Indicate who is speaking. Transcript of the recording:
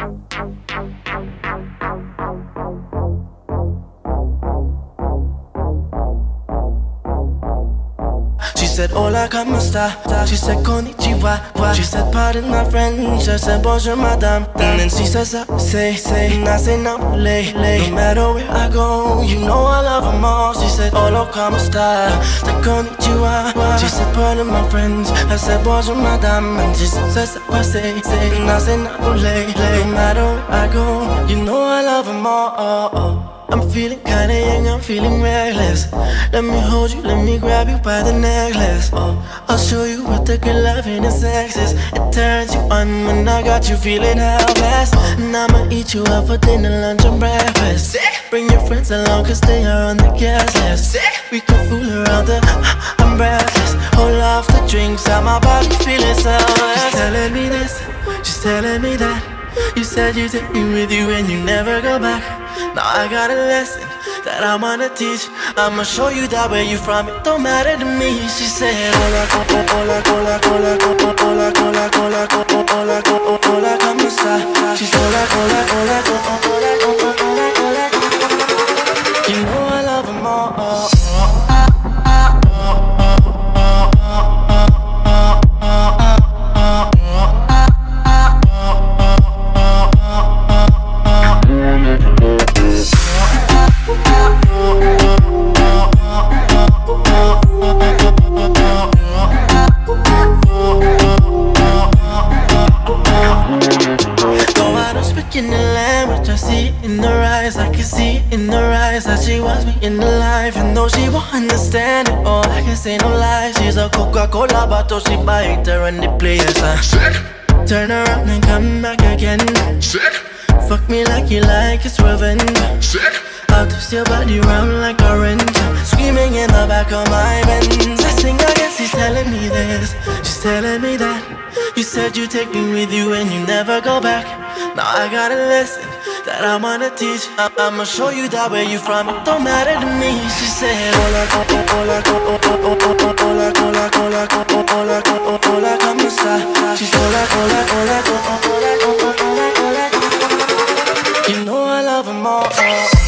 Speaker 1: Thank you. Said, Hola, como esta? She said, Konnichiwa. She said, pardon my French. I said, Bonjour, madame. And then she says, I say, say. And I say, no, lay, lay. No matter where I go, you know I love them all. She said, Hola, como esta? Said, Konnichiwa. She said, pardon my French. I said, Bonjour, madame. And she says, I say, say. And I say, no, lay, lay. No matter where I go, you know I love them all. I'm feeling kinda young, I'm feeling reckless. Let me hold you, let me grab you by the necklace. Oh, I'll show you what the good loving and sex is. It turns you on when I got you feeling helpless. And I'ma eat you up for dinner, lunch, and breakfast. Bring your friends along, cause they are on the guest list. We can fool around the uh, I'm breathless. Hold off the drinks, out my body feeling selfless. She's telling me this, she's telling me that. You said you take me with you and you never go back. Now I got a lesson that I wanna teach. I'ma show you that where you from, it don't matter to me. She said, Hola, hola, hola, hola, hola, hola, hola, hola, hola, hola, hola, como esta? She's hola, hola, hola, hola, hola, hola, hola, hola. You know I love them all. Can see it in her eyes that she wants me in the life. And though she won't understand it, all I can say no lies. She's a Coca-Cola bottle, she bite her and the players. Uh.
Speaker 2: Sick,
Speaker 1: Turn around and come back again.
Speaker 2: sick,
Speaker 1: Fuck me like you like it's revenge.
Speaker 2: sick.
Speaker 1: I'll twist your body round like a wrench. Screaming in the back of my Benz. I sing, I guess she's telling me this. She's telling me that. You said you'd take me with you and you never go back. Now I got a lesson that I'm gonna teach. I I'ma show you that where you from. It Don't matter to me. She said, Hola, hola, hola, hola, hola, hola, hola, hola, hola, hola, como está? She said, Hola, hola, hola, hola, hola, hola, hola, hola, hola, hola, hola. You know I love them all.